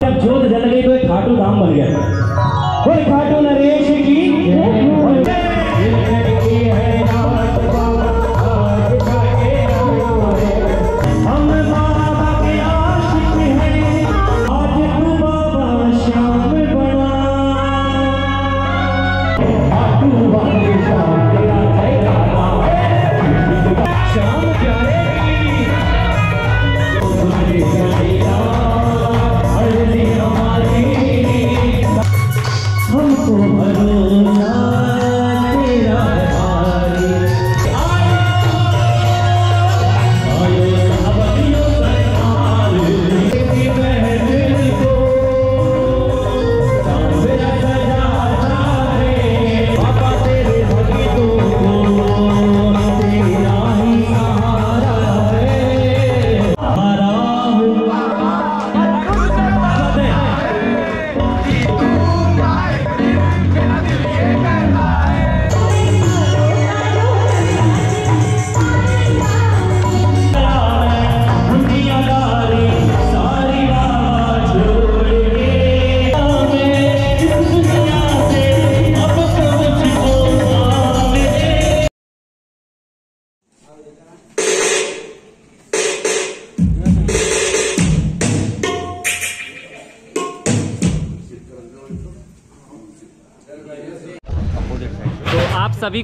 जोत जल गई तो एक खाटू धाम बन गया। खाटू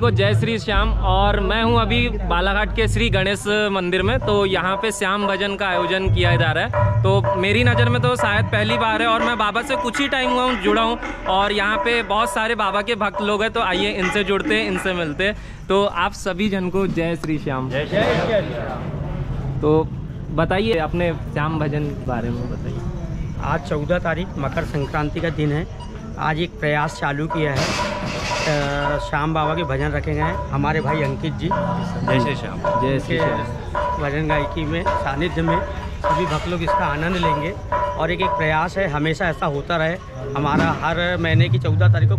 को जय श्री श्याम और मैं हूँ अभी बालाघाट के श्री गणेश मंदिर में तो यहाँ पे श्याम भजन का आयोजन किया जा रहा है। तो मेरी नज़र में तो शायद पहली बार है और मैं बाबा से कुछ ही टाइम हुआ हूँ जुड़ा हूँ और यहाँ पे बहुत सारे बाबा के भक्त लोग हैं तो आइए इनसे जुड़ते हैं इनसे मिलते हैं। तो आप सभी जन को जय श्री श्याम। तो बताइए अपने श्याम भजन के बारे में बताइए। आज चौदह तारीख मकर संक्रांति का दिन है। आज एक प्रयास चालू किया है। श्याम बाबा के भजन रखे गए हैं। हमारे भाई अंकित जी। जय श्री श्याम। जय श्री भजन गायकी में सानिध्य में सभी भक्त लोग इसका आनंद लेंगे। और एक एक प्रयास है हमेशा ऐसा होता रहे। हमारा हर महीने की चौदह तारीख को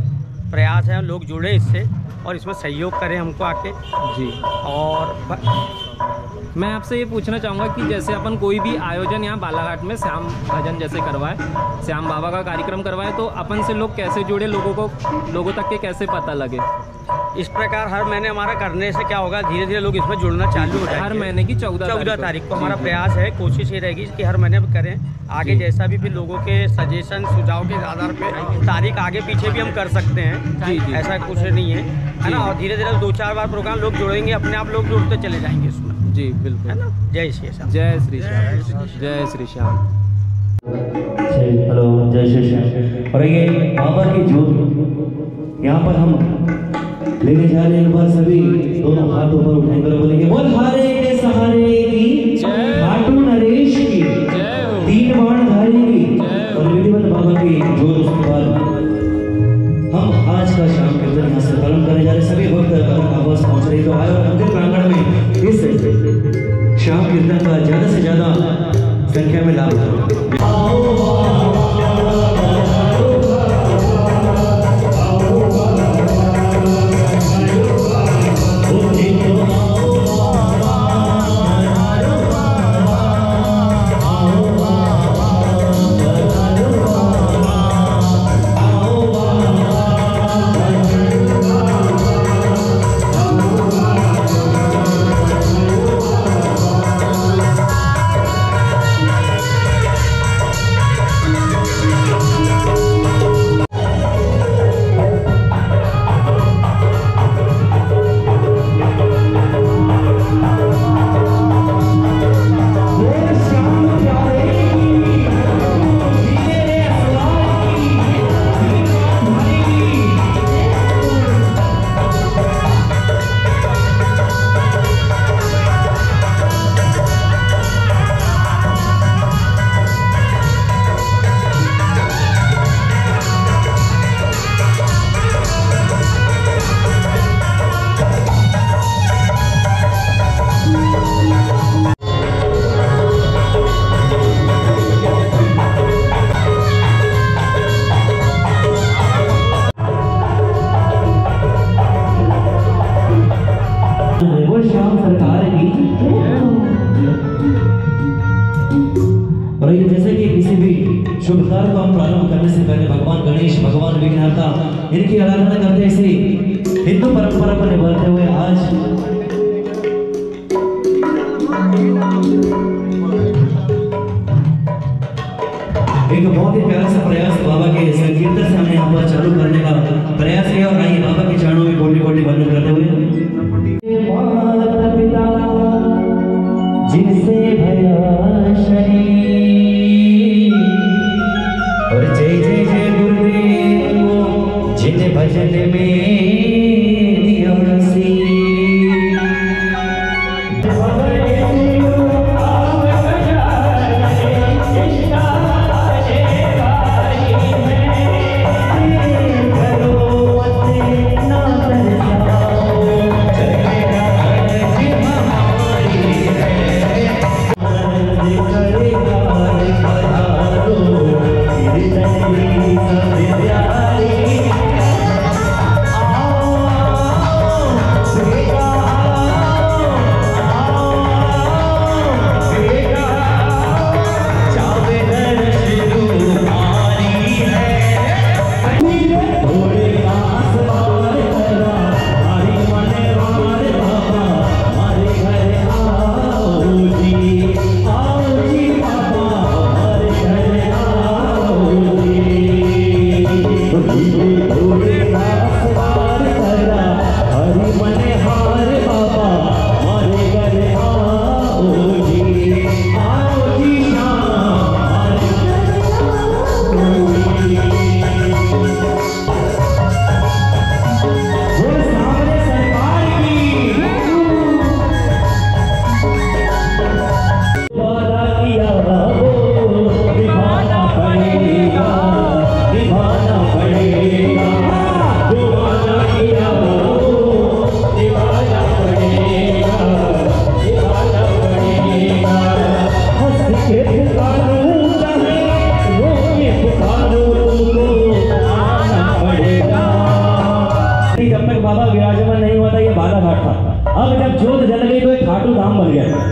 प्रयास है लोग जुड़े इससे और इसमें सहयोग करें हमको आके। जी। और मैं आपसे ये पूछना चाहूँगा कि जैसे अपन कोई भी आयोजन यहाँ बालाघाट में श्याम भजन जैसे करवाए श्याम बाबा का कार्यक्रम करवाए तो अपन से लोग कैसे जुड़े लोगों को लोगों तक के कैसे पता लगे? इस प्रकार हर महीने हमारा करने से क्या होगा धीरे धीरे लोग इसमें जुड़ना चालू हो हर महीने की चौदह चौदह तारीख को हमारा प्रयास है कोशिश ये रहेगी कि हर महीने करें। आगे जैसा भी फिर लोगों के सजेशन सुझाव के आधार पे तारीख आगे पीछे भी हम कर सकते हैं। जी, जी। ऐसा कुछ नहीं है है ना? और धीरे धीरे दो चार बार प्रोग्राम लोग जुड़ेंगे अपने आप लोग जुड़ते चले जाएँगे इसमें। जी है बिल्कुल ना? जय श्री श्याम। जय श्री श्याम। जय श्री श्याम। जय हेलो जय श्री श्याम। और ये बाबा की जोत यहाँ पर हम लेने जा रहे हैं एक बार सभी दोनों हाथों पर उठाएँगे और बोलेंगे बोल हारे के सहारे की खाटू नरेश की तीन बाण धारी की। और विधिवत बाबा की जोत उसके बाद हम आज का शाम कीर्तन यहाँ से करने जा रहे सभी भक्त आवाज़ पहुँच रही तो आए शाम कीर्तन का ज़्यादा से ज़्यादा संख्या में लाभ उठाओ भजन में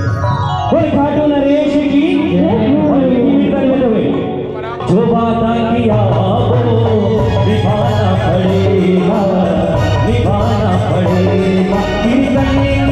और खाटू नरेश की और गीता लेते हुए जो वादा किया वो निभाना पड़ेगा निभाना पड़ेगा। कीर्तन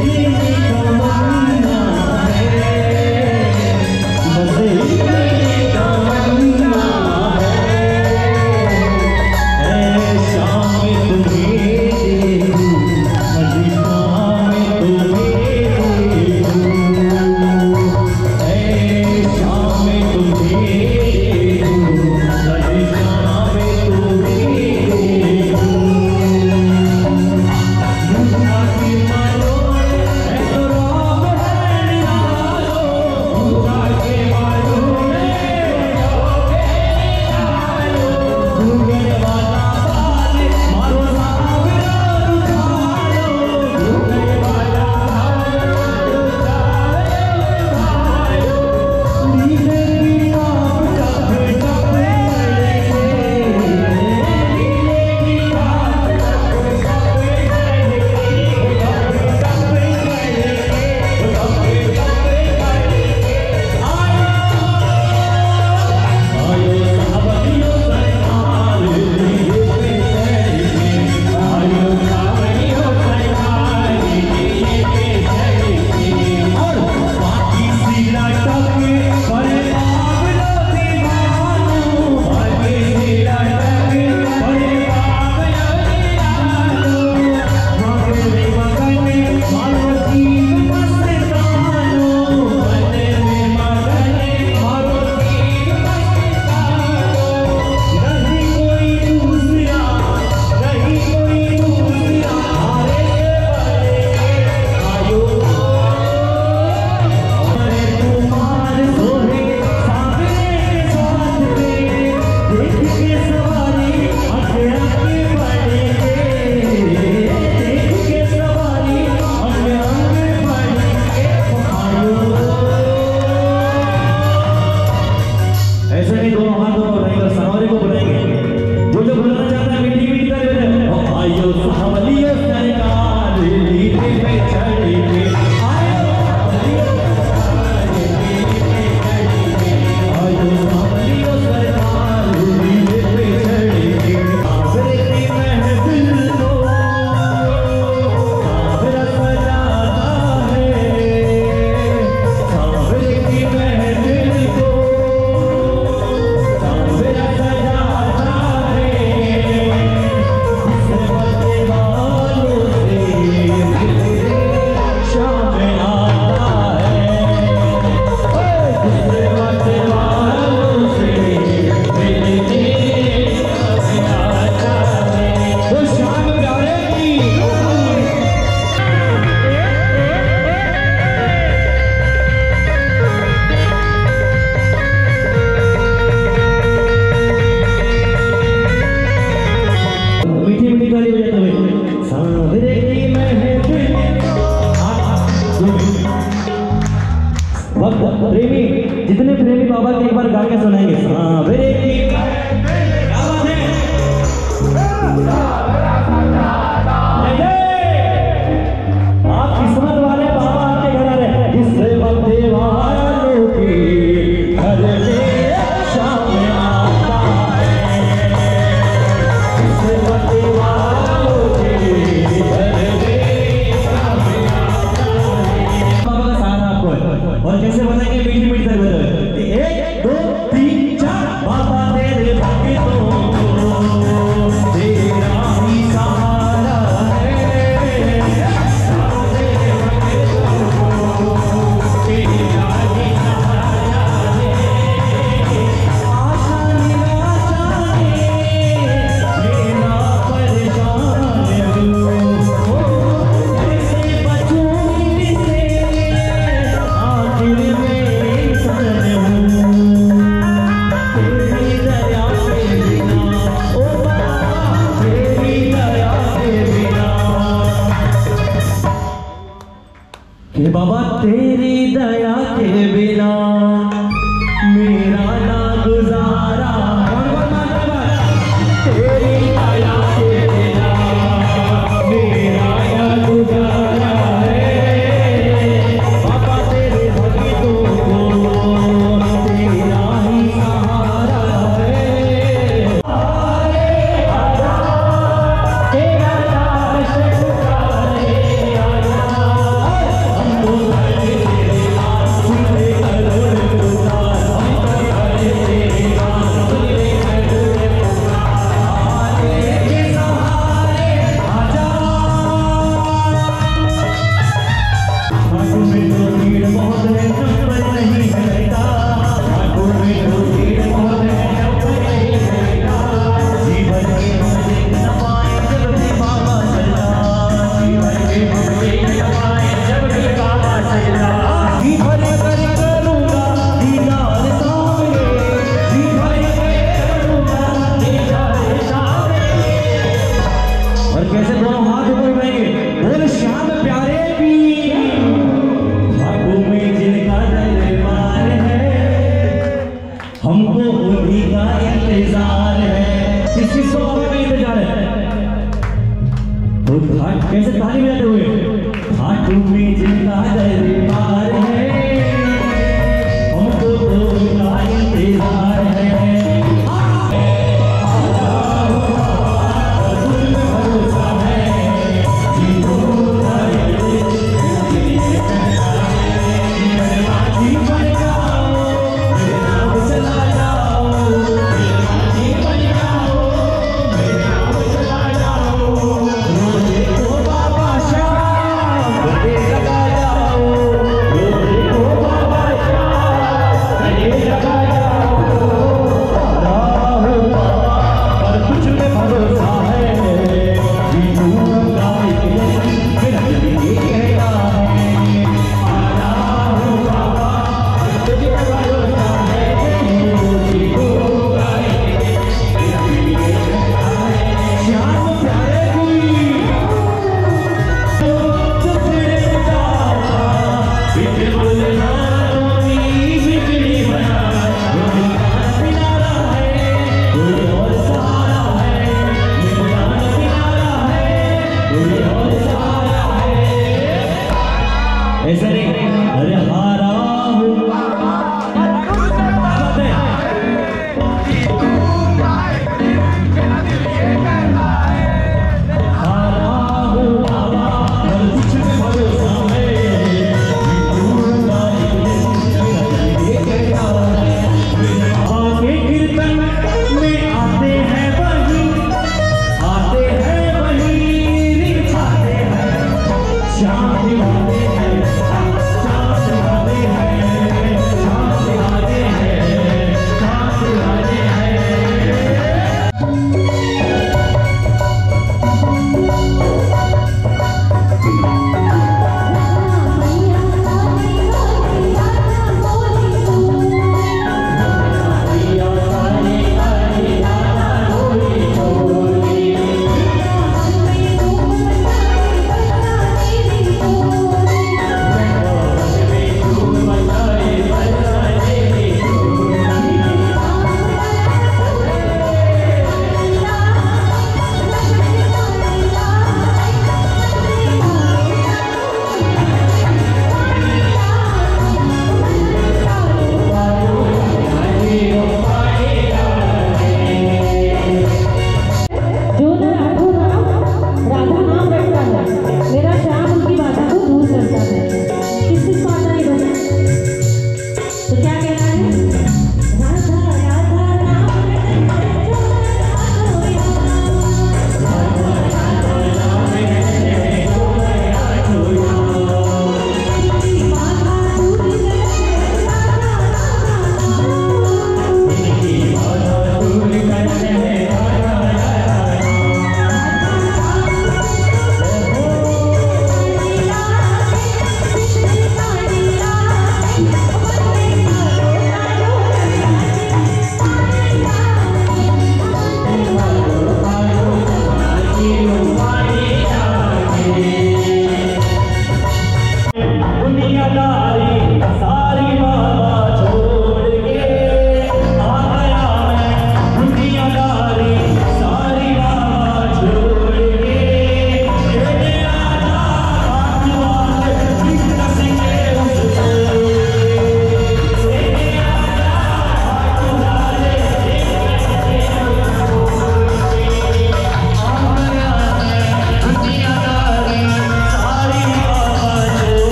Yeah.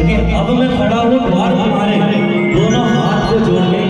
लेकिन अब मैं खड़ा हूँ द्वार तुम्हारे दोनों हाथ को जोड़ने